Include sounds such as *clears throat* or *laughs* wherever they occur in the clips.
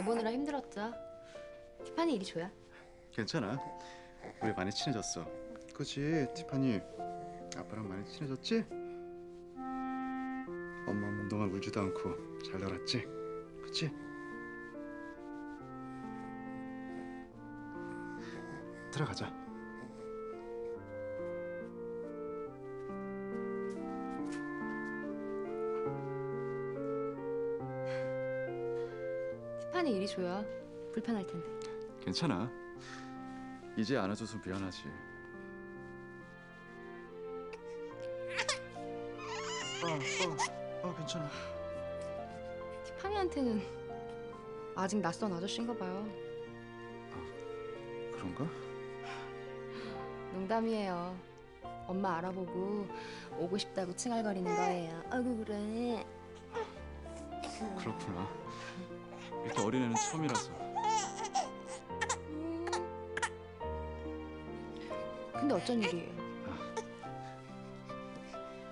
여보느라 힘들었죠. 티파니 일이 줘야. 괜찮아. 우리 많이 친해졌어. 그치, 티파니. 아빠랑 많이 친해졌지? 엄마 한 동안 울지도 않고 잘 놀았지? 그치? 들어가자. 티파니 일이 줘야. 불편할 텐데. 괜찮아. 이제 안아줘서 미안하지. 어, 어, 어, 괜찮아. 티파니한테는 아직 낯선 아저씨인가 봐요. 그런가? 농담이에요. 엄마 알아보고 오고 싶다고 칭얼거리는 거예요. 아이고 그래. 그렇구나. 이렇게 어린애는 처음이라서. 음. 근데 어쩐 일이에요?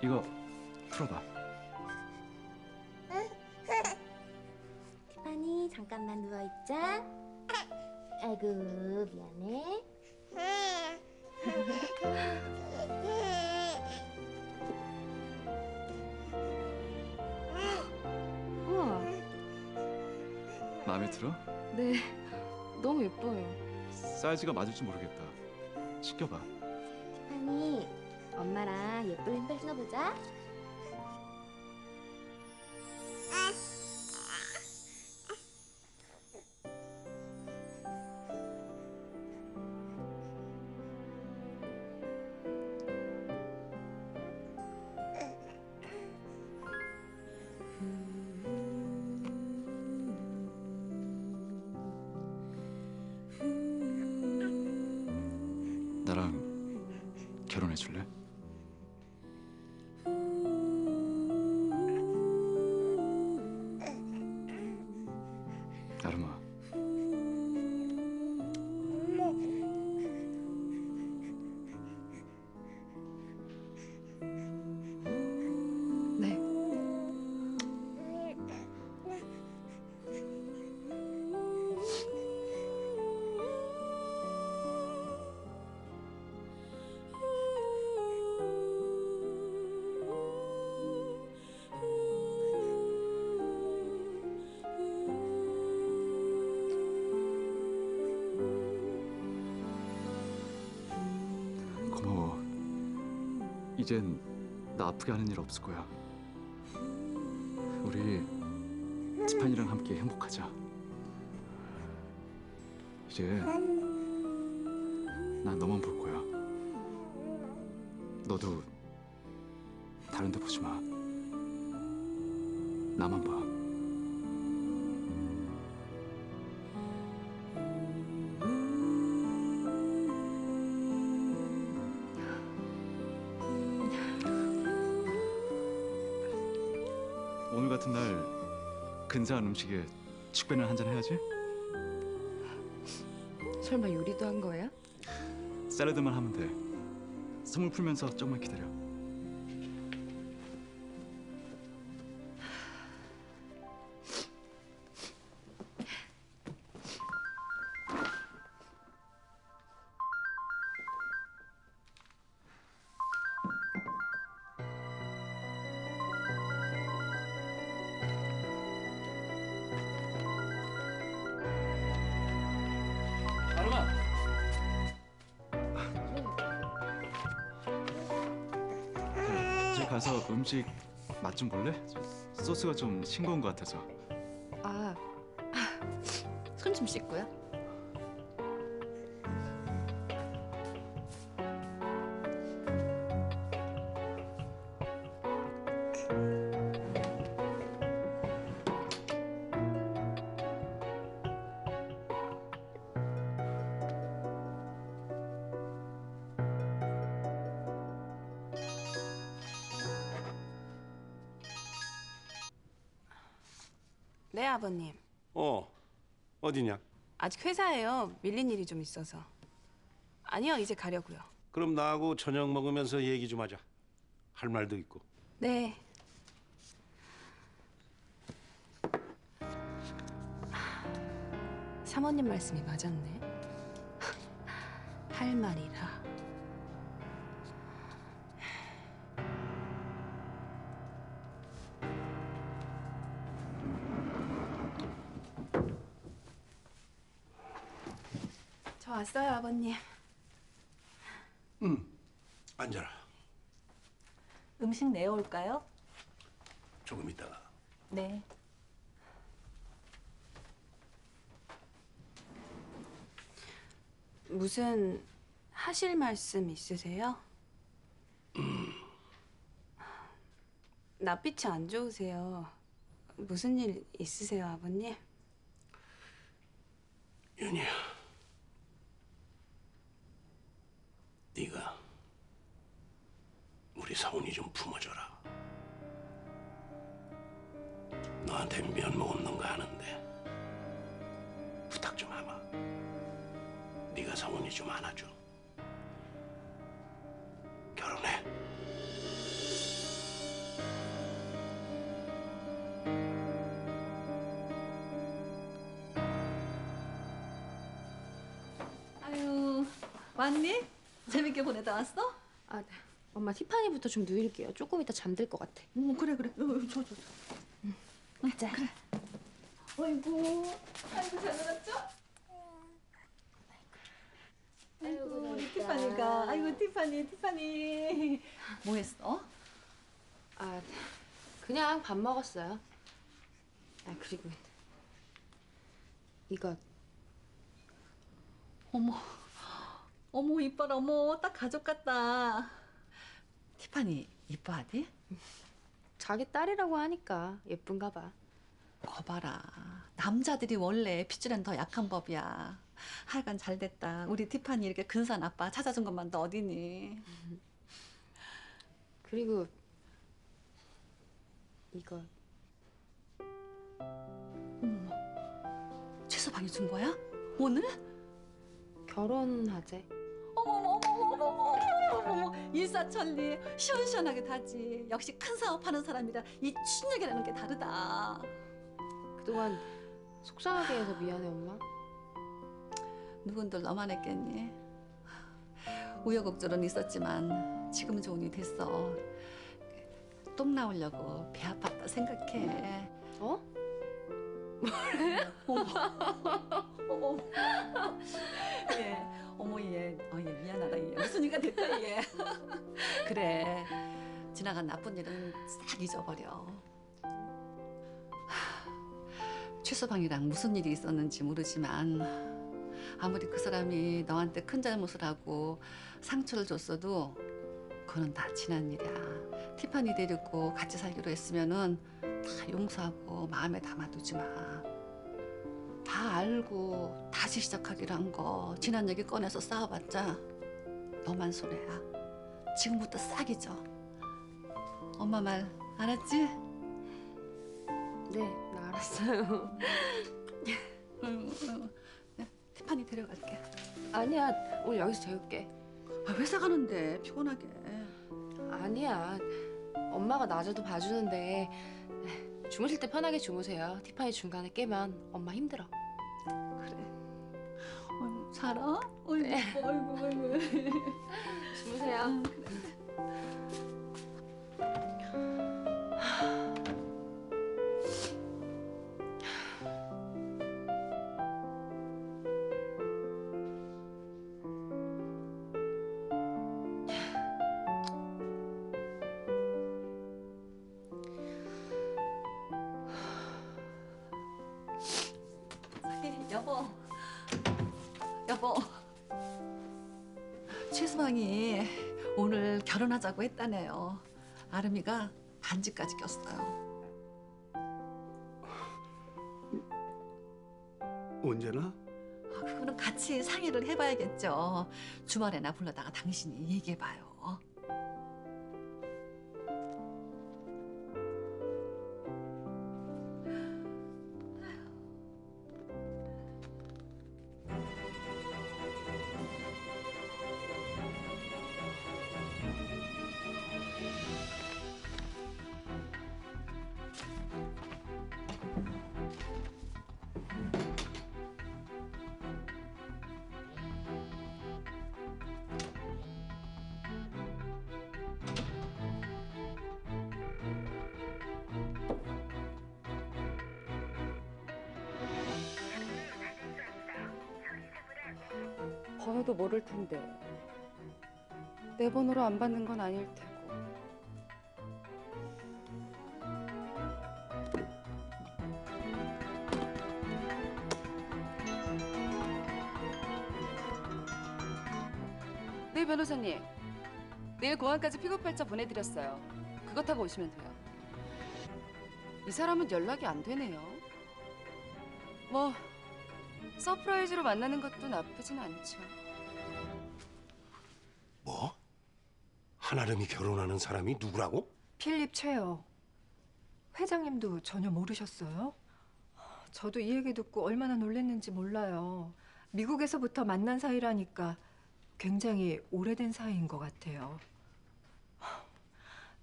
이거 풀어봐. 티파니 잠깐만 누워 있자. 아이고 미안해. 마음에 들어? 네, 너무 예뻐요. 사이즈가 맞을지 모르겠다. 시켜봐. 티파니 엄마랑 예쁜 린발 신어보자. 이젠 나 아프게 하는 일 없을 거야. 우리 티파니랑 함께 행복하자. 이제 난 너만 볼 거야. 너도 다른 데 보지 마. 나만 봐. 날 근사한 음식에 축배는 한잔 해야지. 설마 요리도 한 거예요? 샐러드만 하면 돼. 선물 풀면서 조금만 기다려. 가서 음식 맛 좀 볼래? 저 소스가 좀 싱거운 것 같아서. 아, *laughs* 손 좀 씻고요. 회사에요. 밀린 일이 좀 있어서. 아니요, 이제 가려고요. 그럼 나하고 저녁 먹으면서 얘기 좀 하자. 할 말도 있고. 네. 사모님 말씀이 맞았네. *laughs* 할 말이라. 왔어요, 아버님. 응. 앉아라. 음식 내어올까요? 조금 있다가. 네. 무슨 하실 말씀 있으세요? 낯빛이 안 좋으세요. 무슨 일 있으세요, 아버님? 윤희야. 네가 우리 사원이 좀 품어줘라. 너한테 면목 없는 거 아는데 부탁 좀 하마. 네가 사원이 좀 안아줘. 결혼해. 아유, 왔니? 재밌게 보내다 왔어? 아, 네. 엄마 티파니부터 좀 누일게요. 조금 이따 잠들 것 같아. 어, 그래 그래. 어, 저, 저, 저. 자, 그래. 아이고, 아이고 잘 놀았죠? 아이고, 우리 티파니가, 아이고 티파니, 티파니. 뭐 했어? 아, 그냥 밥 먹었어요. 아, 그리고 이거 어머, 어머 이뻐라, 어머 딱 가족 같다. 티파니 이뻐하디? 자기 딸이라고 하니까 예쁜가 봐. 거봐라. 남자들이 원래 핏줄엔 더 약한 법이야. 하여간 잘 됐다. 우리 티파니 이렇게 근사한 아빠 찾아준 것만 더 어디니? 그리고 이거 최서방이 준 거야? 오늘? 결혼하재. 어머머머머머머 머머 일사천리 시원시원하게 다지. 역시 큰 사업하는 사람이라 이 충격이라는 게 다르다. 그동안 속상하게 해서 미안해 엄마. 누군들 너만 했겠니? 우여곡절은 있었지만 지금은 좋으니 됐어. 똥 나오려고 배 아팠다 생각해. 어? *laughs* 어머. 예. 어머 얘. 어, 얘 미안하다 얘. 일가 됐다 얘. *laughs* 그래. 지나간 나쁜 일은 싹 잊어버려. *sighs* 하, 최서방이랑 무슨 일이 있었는지 모르지만 아무리 그 사람이 너한테 큰 잘못을 하고 상처를 줬어도 그건 다 지난 일이야. 티파니 데리고 같이 살기로 했으면 은 다 용서하고 마음에 담아두지 마. 다 알고 다시 시작하기로 한 거 지난 얘기 꺼내서 싸워봤자 너만 손해야. 지금부터 싹 잊어. 엄마 말 알았지? 네, 나 알았어요. 응, 응. 야, 티파니 데려갈게. 아니야, 오늘 여기서 재울게. 아, 회사 가는데 피곤하게. 아니야, 엄마가 낮에도 봐주는데 주무실 때 편하게 주무세요. 티파니 중간에 깨면 엄마 힘들어. 그래. 어이구, 살아? 어이구, 네. 어이구, 어이구. *laughs* 주무세요. 응, 그래. 결혼하자고 했다네요. 아름이가 반지까지 꼈어요. 언제나? 아, 그거는 같이 상의를 해봐야겠죠. 주말에나 불러다가 당신이 얘기해봐요. 모를 텐데 내 번호로 안 받는 건 아닐 테고. 네 변호사님. 내일 공항까지 픽업발차 보내드렸어요. 그거 타고 오시면 돼요. 이 사람은 연락이 안 되네요. 뭐 서프라이즈로 만나는 것도 나쁘진 않죠. 한아름이 결혼하는 사람이 누구라고? 필립 최요. 회장님도 전혀 모르셨어요? 저도 이 얘기 듣고 얼마나 놀랐는지 몰라요. 미국에서부터 만난 사이라니까 굉장히 오래된 사이인 것 같아요.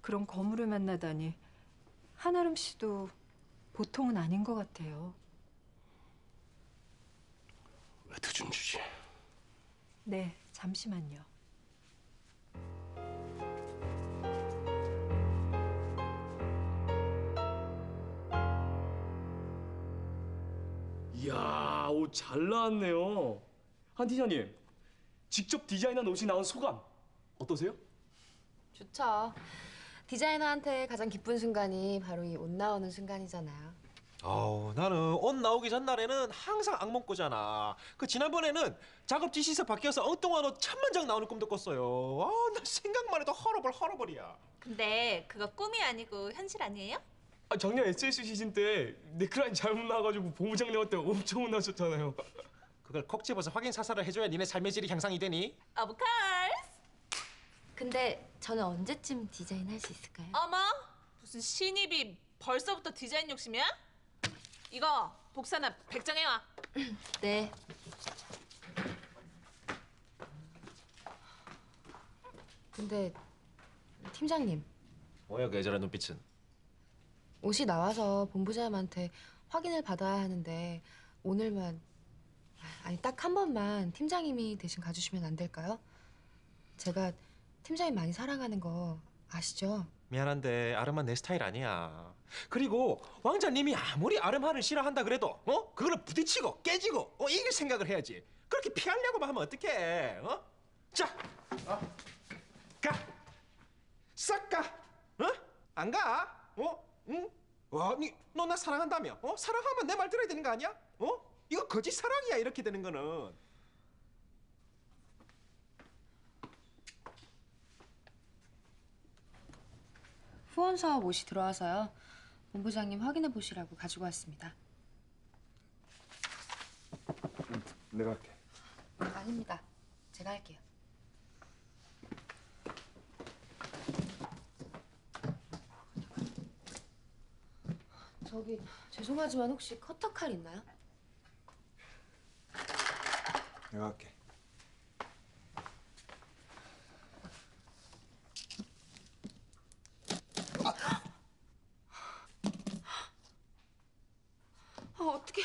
그런 거물을 만나다니 한아름 씨도 보통은 아닌 것 같아요. 외투 좀 주지. 네, 잠시만요. 이야, 옷 잘 나왔네요. 한 팀장님, 직접 디자인한 옷이 나온 소감 어떠세요? 좋죠. 디자이너한테 가장 기쁜 순간이 바로 이 옷 나오는 순간이잖아요. 아우 나는 옷 나오기 전날에는 항상 악몽 꾸잖아. 그 지난번에는 작업 지시서 바뀌어서 엉뚱한 옷 천만 장 나오는 꿈도 꿨어요. 아나 생각만 해도 헐어벌 헐어벌이야. 근데 그거 꿈이 아니고 현실 아니에요? 아, 작년 SS 시즌 때 네크라인 잘못 나와가지고 나올 때 엄청 혼나셨잖아요. 그걸 콕 집어서 확인 사살을 해줘야 니네 삶의 질이 향상이 되니? Of course. 근데 저는 언제쯤 디자인 할 수 있을까요? 어머, 무슨 신입이 벌써부터 디자인 욕심이야? 이거 복사나 백장 해 와. *clears throat* 네. 근데 팀장님 뭐야 그 애절한 눈빛은? 옷이 나와서 본부장님한테 확인을 받아야 하는데 오늘만 아니 딱 한 번만 팀장님이 대신 가주시면 안 될까요? 제가 팀장님 많이 사랑하는 거 아시죠? 미안한데 아름한 내 스타일 아니야. 그리고 왕자님이 아무리 아름한을 싫어한다 그래도 어 그거를 부딪히고 깨지고 어 이길 생각을 해야지. 그렇게 피하려고만 하면 어떡해? 어? 자, 어? 가, 싹 가, 어? 안 가? 어? 응? 와, 너나 사랑한다며? 어? 사랑하면 내 말 들어야 되는 거 아니야? 어? 이거 거짓 사랑이야 이렇게 되는 거는. 후원 사업 옷이 들어와서요. 본부장님 확인해 보시라고 가지고 왔습니다. 내가 할게. 아닙니다. 제가 할게요. 저기 죄송하지만 혹시 커터 칼 있나요? 내가 할게. 아 어떻게?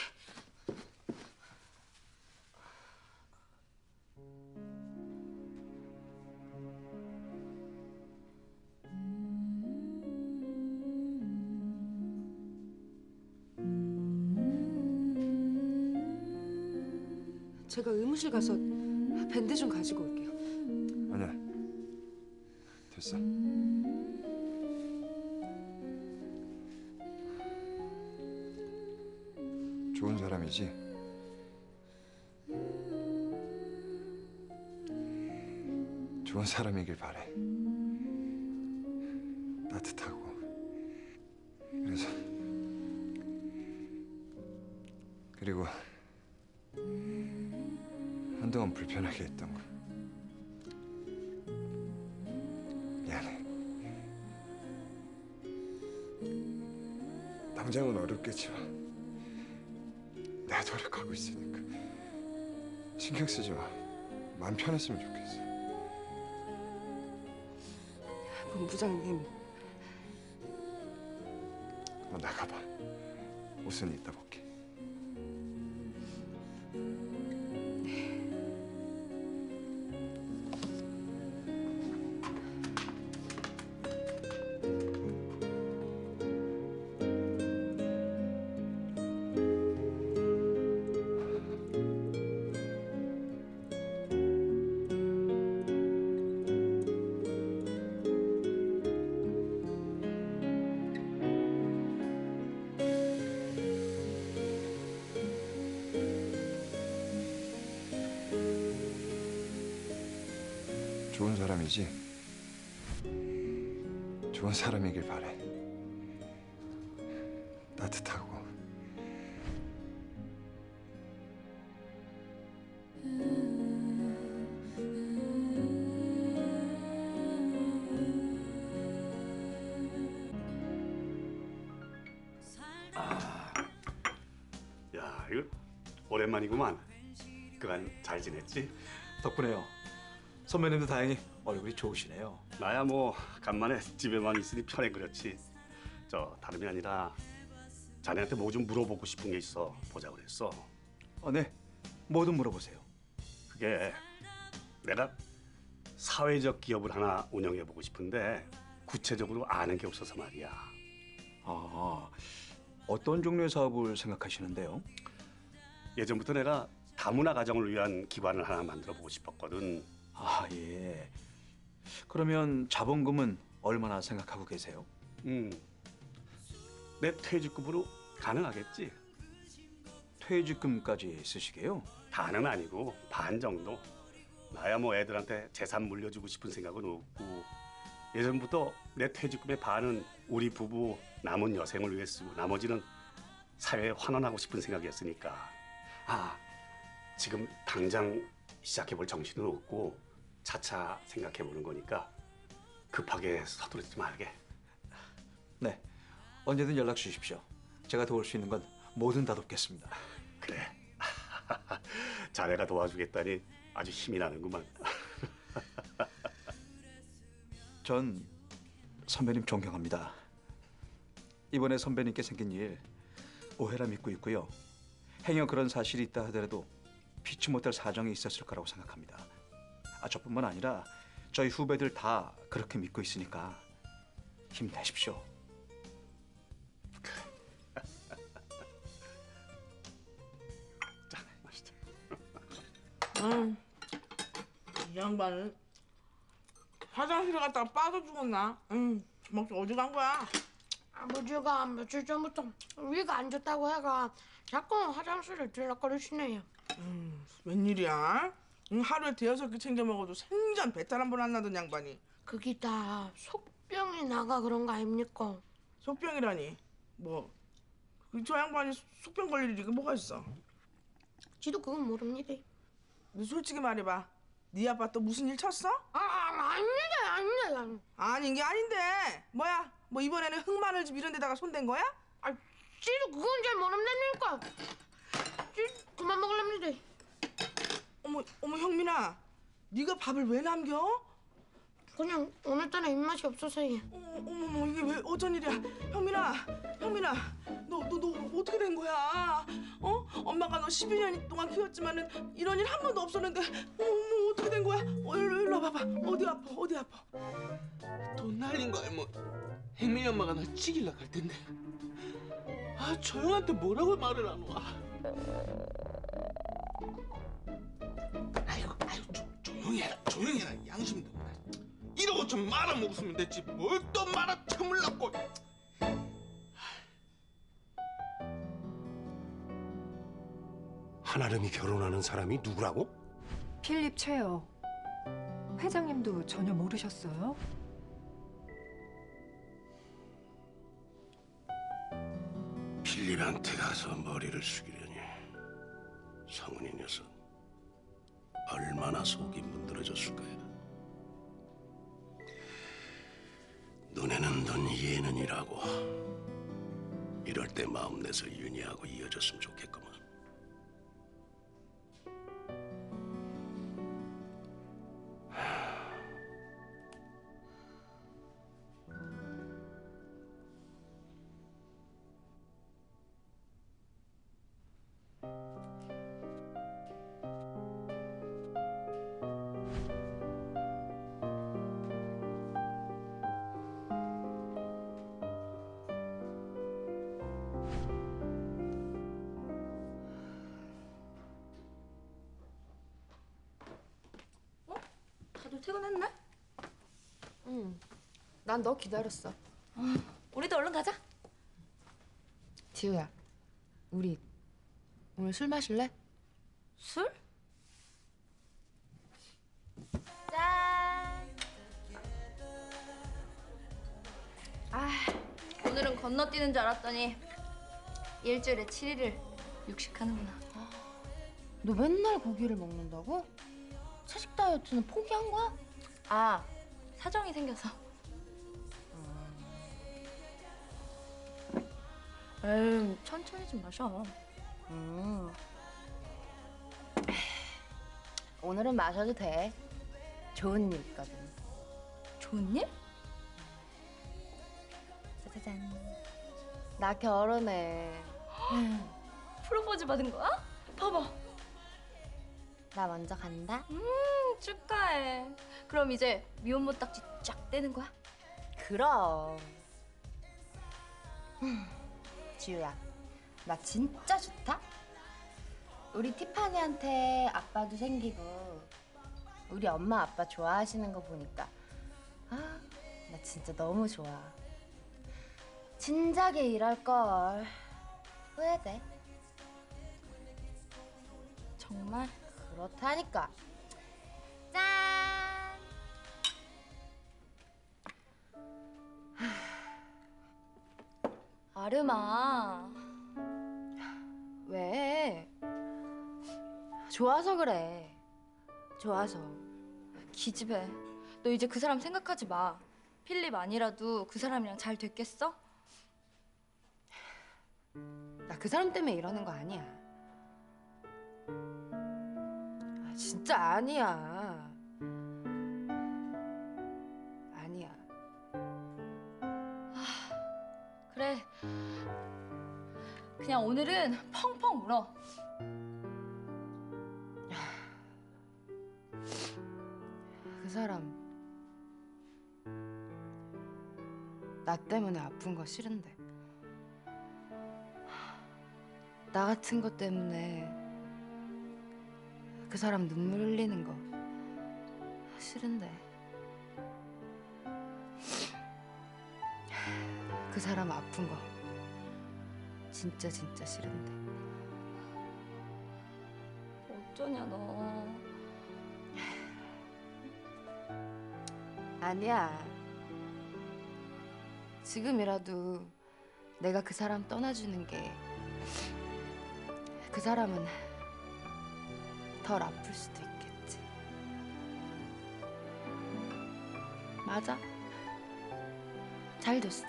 제가 의무실 가서 밴드 좀 가지고 올게요. 아니야. 됐어. 좋은 사람이지. 좋은 사람이길 바래. 편했으면 좋겠어. 본부장님 너 나가봐. 옷은 이따 볼게. 사람이지. 좋은 사람이길 바래. 따뜻하고. 야, 이거 오랜만이구만. 그간 잘 지냈지? 덕분에요. 선배님도 다행히 얼굴이 좋으시네요. 나야 뭐 간만에 집에만 있으니 편해 그렇지. 저 다름이 아니라 자네한테 뭐 좀 물어보고 싶은 게 있어 보자 그랬어. 어, 네. 뭐든 물어보세요. 그게 내가 사회적 기업을 하나 운영해 보고 싶은데 구체적으로 아는 게 없어서 말이야. 아, 어떤 종류의 사업을 생각하시는데요? 예전부터 내가 다문화 가정을 위한 기관을 하나 만들어 보고 싶었거든. 아, 예. 그러면 자본금은 얼마나 생각하고 계세요? 음, 내 퇴직금으로 가능하겠지? 퇴직금까지 쓰시게요? 다는 아니고 반 정도. 나야 뭐 애들한테 재산 물려주고 싶은 생각은 없고 예전부터 내 퇴직금의 반은 우리 부부 남은 여생을 위해 쓰고 나머지는 사회에 환원하고 싶은 생각이었으니까 아 지금 당장 시작해볼 정신은 없고 차차 생각해보는 거니까 급하게 서두르지 말게 네. 언제든 연락 주십시오. 제가 도울 수 있는 건 뭐든 다 돕겠습니다. 그래 *laughs* 자네가 도와주겠다니 아주 힘이 나는구만 *laughs* 전 선배님 존경합니다. 이번에 선배님께 생긴 일 오해라 믿고 있고요. 행여 그런 사실이 있다 하더라도 피치 못할 사정이 있었을 거라고 생각합니다. 아 저뿐만 아니라 저희 후배들 다 그렇게 믿고 있으니까 힘내십시오. 맛있다 음, 이 양반은 화장실에 갔다가 빠져 죽었나? 응, 주먹 어디 간 거야? 아버지가 며칠 전부터 위가 안 좋다고 해가 자꾸 화장실을 들락거리시네요. 음, 웬일이야? 응, 하루에 대여섯 개 챙겨 먹어도 생전 배탈 한 번 안 나던 양반이 그게 다 속병이 나가 그런 거 아닙니까? 속병이라니 뭐? 그저 양반이 속병 걸릴 일이 뭐가 있어? 지도 그건 모릅니다. 너 솔직히 말해봐. 네 아빠 또 무슨 일 쳤어? 아, 아 아닙니다, 아닙니다. 아닌 게 아닌데 뭐야? 뭐 이번에는 흑마늘 집 이런 데다가 손댄 거야? 아, 지도 그건 잘 모른다니까. 지 그만 먹으랍니다. 어머 어머 형민아, 네가 밥을 왜 남겨? 그냥 오늘따라 입맛이 없어서요. 어머 어머 이게 왜 어쩐 일이야? 형민아, 형민아, 너 너 너 어떻게 된 거야? 어? 엄마가 너 12년 동안 키웠지만은 이런 일 한 번도 없었는데 어머 어머 어떻게 된 거야? 어, 일로 일로 와봐봐. 어디 아파? 어디 아파? 돈 날린 거야 뭐 혜민이 엄마가 나 죽이려고 할 텐데 아저 형한테 뭐라고 말을 안 와. 아이고 아이고 조, 조용히 해라 조용히 해라 양심도 이러고 좀 말아 먹었으면 됐지 뭘 또 말아 처물라고 한아름이 결혼하는 사람이 누구라고? 필립 최요. 회장님도 전혀 모르셨어요? 필립한테 가서 머리를 숙이려니 성은이 녀석 얼마나 속이 문드러졌을 거야? 눈에는 눈 이에는 이라고. 이럴 때 마음 내서 윤희하고 이어졌으면 좋겠구 난 너 기다렸어. 우리도 얼른 가자. 지우야, 우리 오늘 술 마실래? 술? 짠! 아, 오늘은 건너뛰는 줄 알았더니 일주일에 7일을 육식하는구나. 너 맨날 고기를 먹는다고? 채식 다이어트는 포기한 거야? 아, 사정이 생겨서. 에이, 천천히 좀 마셔. 음. 오늘은 마셔도 돼. 좋은 일 있거든. 좋은 일? 짜자잔. 나 결혼해. *gasps* 프로포즈 받은 거야? 봐봐. 나 먼저 간다. 음, 축하해. 그럼 이제 미혼 모 딱지 쫙 떼는 거야? 그럼. 음, 지우야, 나 진짜 좋다. 우리 티파니한테 아빠도 생기고 우리 엄마 아빠 좋아하시는 거 보니까 아, 나 진짜 너무 좋아. 진작에 이럴 걸 후회돼. 정말? 그렇다니까. 아름아. 왜? 좋아서 그래. 좋아서. 기집애. 너 이제 그 사람 생각하지 마. 필립 아니라도 그 사람이랑 잘 됐겠어? 나 그 사람 때문에 이러는 거 아니야. 아, 진짜 아니야. 그냥 오늘은 펑펑 울어. 그 사람 나 때문에 아픈 거 싫은데. 나 같은 것 때문에 그 사람 눈물 흘리는 거 싫은데. 그 사람 아픈 거 진짜 진짜 싫은데. 어쩌냐 너. 아니야. 지금이라도 내가 그 사람 떠나주는 게 그 사람은 덜 아플 수도 있겠지. 맞아. 잘 됐어.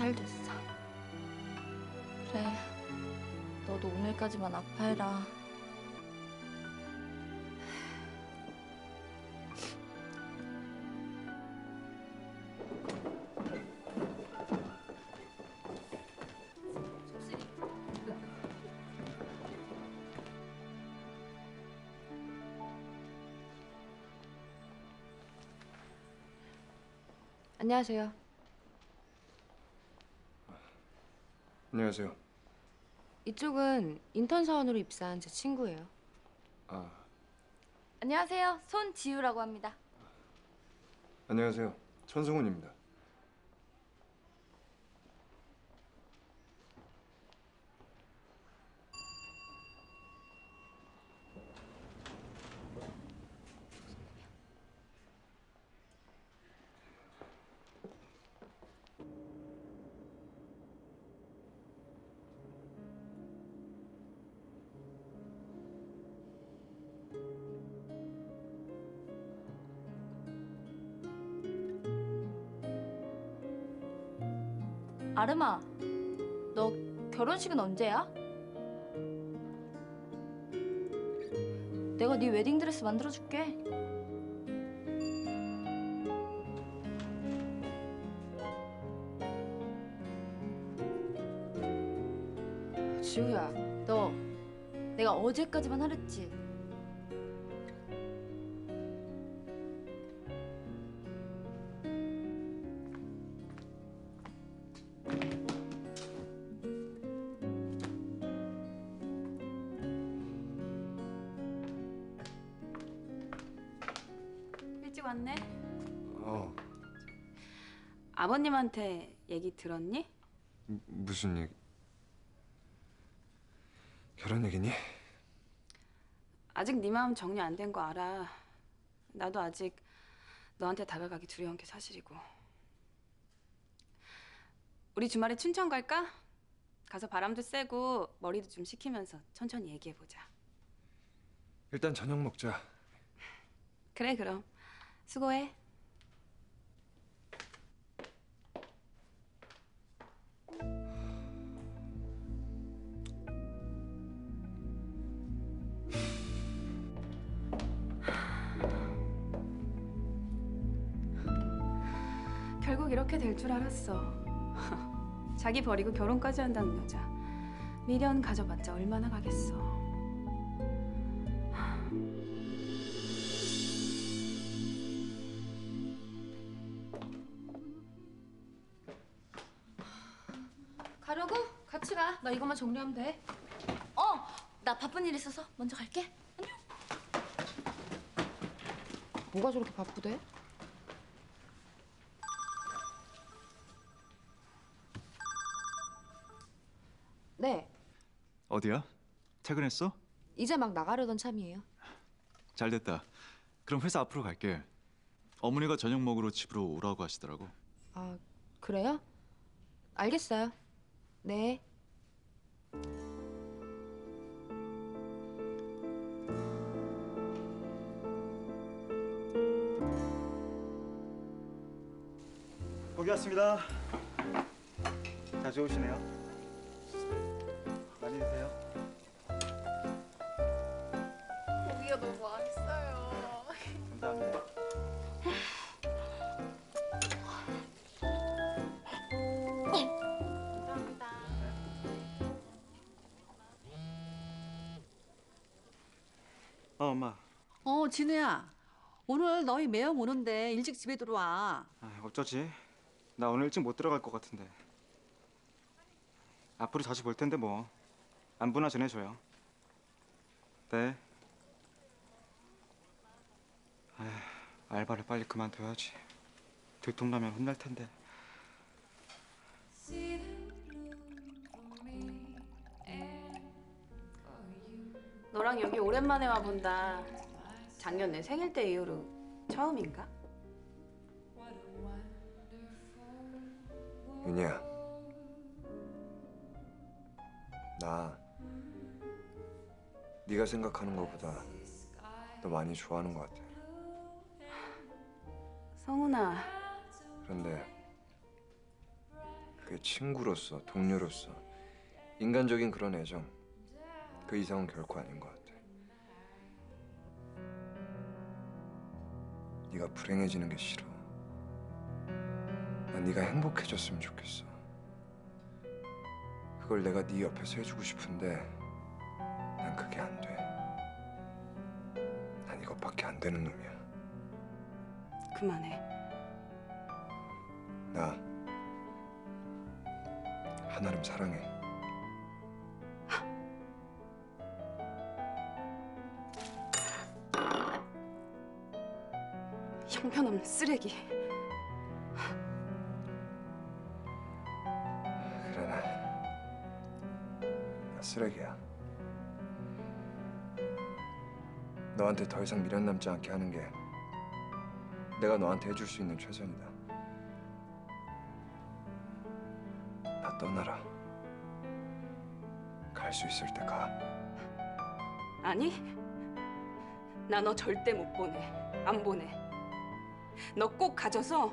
잘 됐어. 그래. 너도 오늘까지만 아파해라. 안녕하세요. 안녕하세요. 이쪽은 인턴 사원으로 입사한 제 친구예요. 아, 안녕하세요. 손지우라고 합니다. 안녕하세요. 천승훈입니다. 아름아, 너 결혼식은 언제야? 내가 네 웨딩드레스 만들어줄게. 지우야, 너 내가 어제까지만 하랬지. 아버님한테 얘기 들었니? 무- 무슨 얘기? 결혼 얘기니? 아직 네 마음 정리 안 된 거 알아. 나도 아직 너한테 다가가기 두려운 게 사실이고. 우리 주말에 춘천 갈까? 가서 바람도 쐬고 머리도 좀 식히면서 천천히 얘기해 보자. 일단 저녁 먹자. 그래 그럼 수고해. 이렇게 될 줄 알았어. *laughs* 자기 버리고 결혼까지 한다는 여자. 미련 가져봤자 얼마나 가겠어. *sighs* 가려고? 같이 가. 나 이것만 정리하면 돼. 어, 나 바쁜 일 있어서 먼저 갈게. 뭐가 저렇게 바쁘대? 네, 어디야? 퇴근했어? 이제 막 나가려던 참이에요. 잘 됐다. 그럼 회사 앞으로 갈게. 어머니가 저녁 먹으러 집으로 오라고 하시더라고. 아, 그래요? 알겠어요. 네. 고기 왔습니다. 자주 오시네요. 많이 드세요. 고기가 너무 맛있어요. 감사합니다. 어, 엄마. 어, 진우야. 오늘 너희 매형 오는데 일찍 집에 들어와. 아, 어쩌지? 나 오늘 일찍 못 들어갈 것 같은데. 앞으로 자주 볼 텐데 뭐. 안부나 전해줘요. 네. 아휴, 알바를 빨리 그만둬야지. 들통나면 혼날 텐데. 너랑 여기 오랜만에 와 본다. 작년 내 생일 때 이후로 처음인가? 윤희야. 나 네가 생각하는 것보다 너 많이 좋아하는 것 같아. 성훈아, 그런데 그게 친구로서, 동료로서 인간적인 그런 애정 그 이상은 결코 아닌 것 같아. 네가 불행해지는 게 싫어. 난 네가 행복해졌으면 좋겠어. 그걸 내가 네 옆에서 해주고 싶은데 난 그게 안 돼. 난 이것밖에 안 되는 놈이야. 그만해. 나 한아름 사랑해. 형편없는 쓰레기. 그래 나, 나 쓰레기야. 너한테 더 이상 미련 남지 않게 하는 게 내가 너한테 해줄 수 있는 최선이다. 나 떠나라. 갈 수 있을 때 가. 아니, 나 너 절대 못 보내. 안 보내. 너 꼭 가져서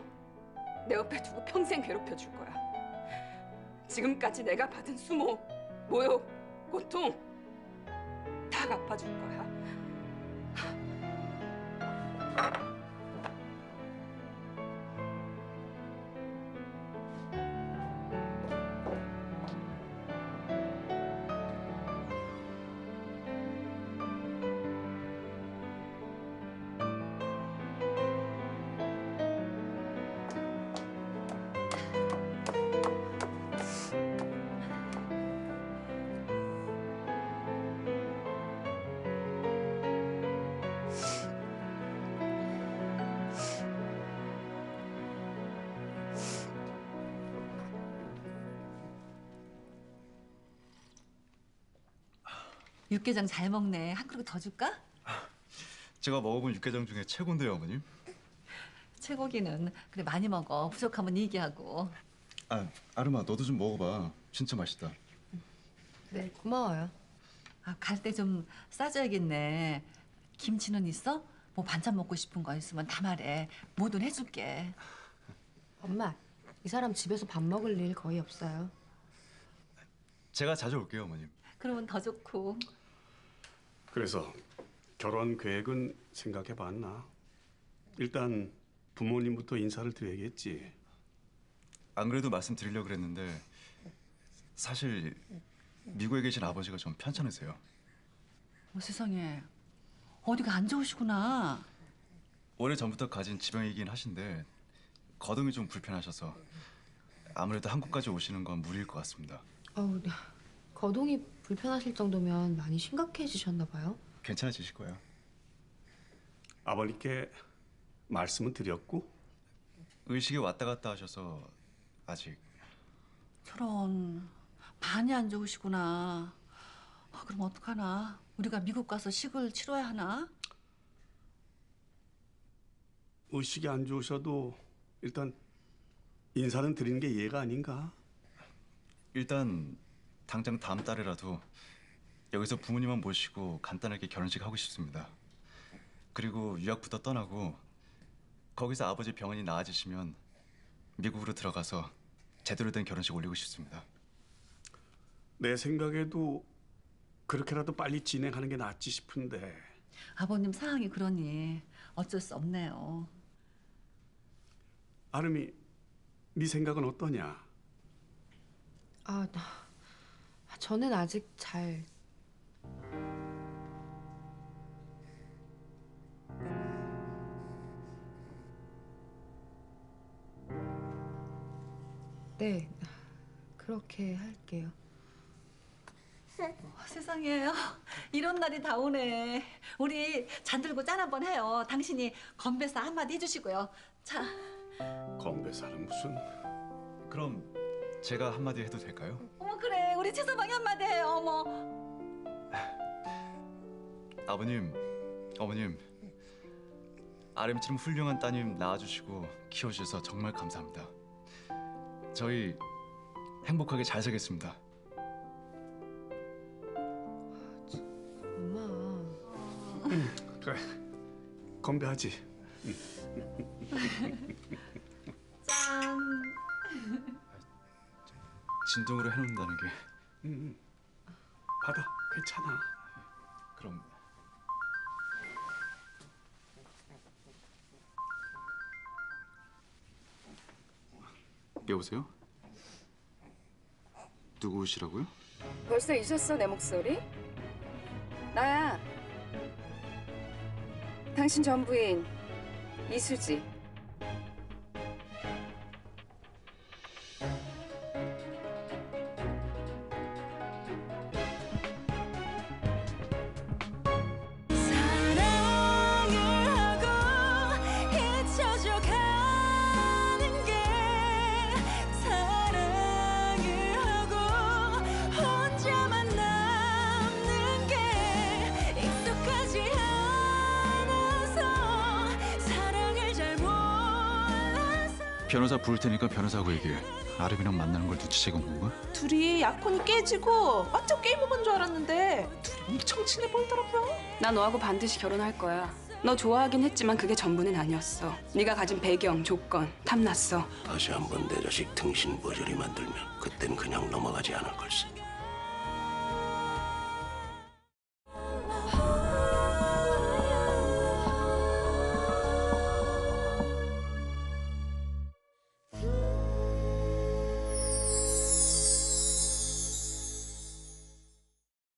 내 옆에 두고 평생 괴롭혀 줄 거야. 지금까지 내가 받은 수모, 모욕, 고통 다 갚아줄 거야. 육개장 잘 먹네. 한 그릇 더 줄까? 제가 먹어본 육개장 중에 최고인데요, 어머님. 최고기는 그래 많이 먹어. 부족하면 얘기하고. 아 아름아 너도 좀 먹어봐. 진짜 맛있다. 네, 고마워요. 아, 갈 때 좀 싸줘야겠네. 김치는 있어? 뭐 반찬 먹고 싶은 거 있으면 다 말해. 뭐든 해줄게. 엄마, 이 사람 집에서 밥 먹을 일 거의 없어요. 제가 자주 올게요 어머님. 그러면 더 좋고. 그래서 결혼 계획은 생각해 봤나? 일단 부모님부터 인사를 드려야겠지. 안 그래도 말씀드리려고 그랬는데 사실 미국에 계신 아버지가 좀 편찮으세요. 어, 세상에. 어디가 안 좋으시구나. 오래 전부터 가진 지병이긴 하신데 거동이 좀 불편하셔서 아무래도 한국까지 오시는 건 무리일 것 같습니다. 어우, 거동이 불편하실 정도면 많이 심각해지셨나 봐요. 괜찮아지실 거예요. 아버님께 말씀은 드렸고 의식이 왔다 갔다 하셔서 아직 저런 많이 안 좋으시구나. 아, 그럼 어떡하나? 우리가 미국 가서 식을 치러야 하나? 의식이 안 좋으셔도 일단 인사는 드리는 게 예가 아닌가? 일단 당장 다음 달에라도 여기서 부모님만 모시고 간단하게 결혼식 하고 싶습니다. 그리고 유학부터 떠나고 거기서 아버지 병원이 나아지시면 미국으로 들어가서 제대로 된 결혼식 올리고 싶습니다. 내 생각에도 그렇게라도 빨리 진행하는 게 낫지 싶은데 아버님 상황이 그러니 어쩔 수 없네요. 아름이 네 생각은 어떠냐? 아, 저는 아직 잘 네, 그렇게 할게요. 어, 세상에 이런 날이 다 오네. 우리 잔 들고 짠 한번 해요. 당신이 건배사 한마디 해주시고요. 자, 건배사는 무슨? 그럼 제가 한마디 해도 될까요? 어머 그래 우리 최서방이 한마디 해요. 어머. 아버님, 어머님, 아름이처럼 훌륭한 따님 낳아주시고 키워주셔서 정말 감사합니다. 저희 행복하게 잘 살겠습니다. 엄마. 그래 건배하지. 짠. 진동으로 해놓는다는 게 음, 받아 괜찮아. 그럼 여보세요? 누구시라고요? 벌써 잊었어 내 목소리? 나야. 당신 전 부인 이수지. 변호사 부를 테니까 변호사하고 얘기해. 아름이랑 만나는 걸 눈치채고 온 건가? 둘이 약혼이 깨지고 완전 게임 오버인 줄 알았는데 둘이 엄청 친해 보이더라고요. 나 너하고 반드시 결혼할 거야. 너 좋아하긴 했지만 그게 전부는 아니었어. 네가 가진 배경, 조건 탐났어. 다시 한번 내 자식 등신 버저리 만들면 그땐 그냥 넘어가지 않을 걸세.